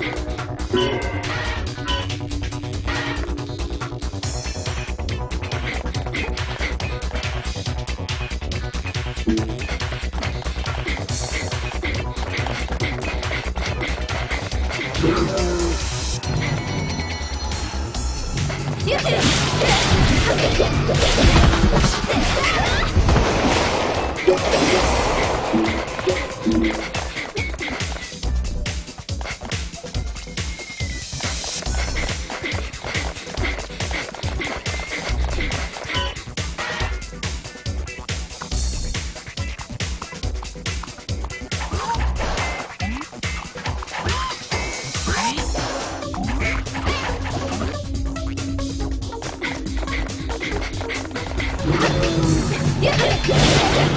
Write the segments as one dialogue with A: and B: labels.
A: Yeah!
B: Yeah.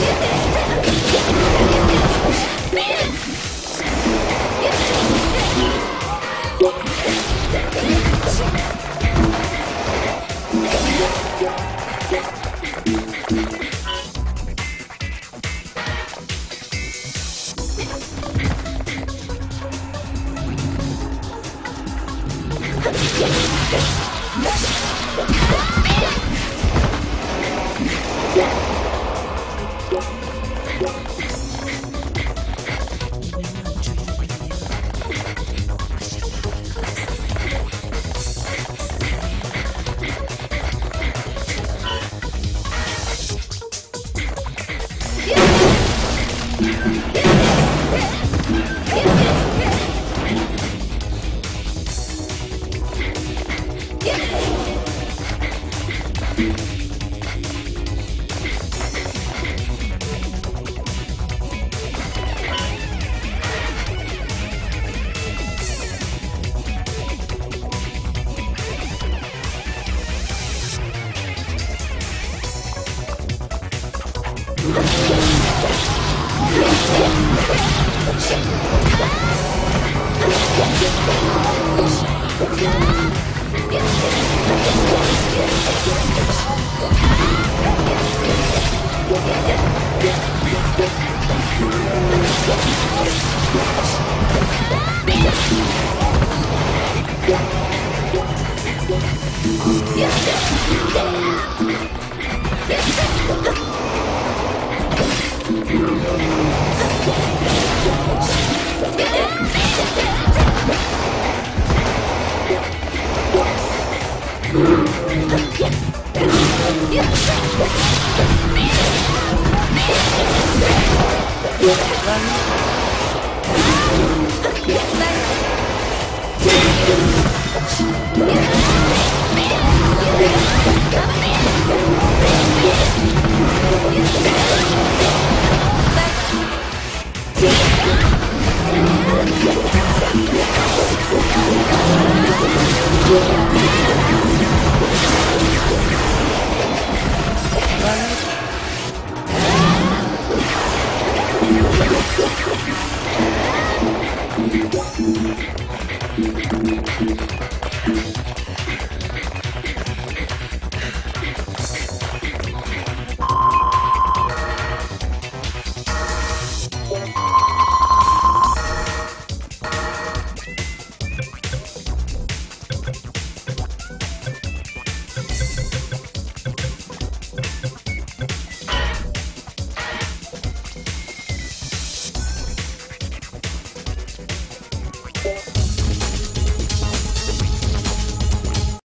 B: Yeah. Come here! Thank you.